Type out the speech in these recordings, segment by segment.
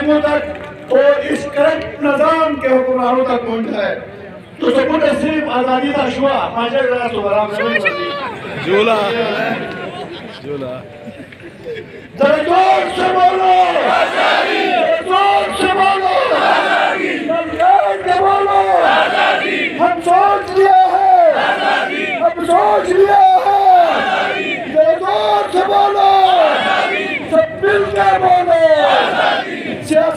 जालिमों तक और इस करप्ट निज़ाम के हुक्मरानों तक पहुँच है। तो सबूत सिर्फ़ आज़ादी का शुआ सुबह झूला। झूला। जरा ज़ोर से बोलो। जरा ज़ोर से बोलो। बोलो। हम सोच लिया है। हम सोच लिया है। जरा ज़ोर से बोलो। सब मिलकर बोलो।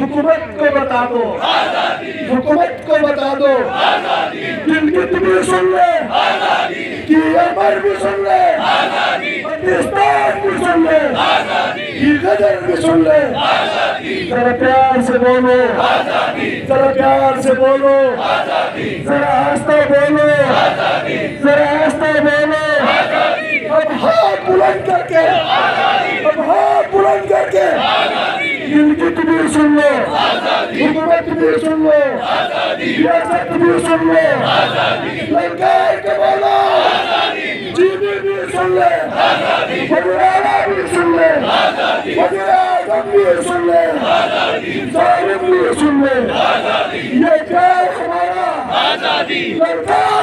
हुकूमत को बता दो। हुकूमत को बता दो। दिल की तुम्हें सुन ले, कि अमर भी सुन ले भी सुन ले, कि गदर भी सुन ले। जरा प्यार से बोलो। जरा प्यार से बोलो। जरा हँसते बोलो। जरा हँसते बोलो। अब हाथ बुलंद करके सुन लो हुकूमत भी सुन लो सियासत भी सुन लो ललकार के बोलो जीबी भी सुन ले वजीराला भी सुन ले वजीराजम भी सुन ले जालिम भी सुन ले ये प्यार हमारा ललकार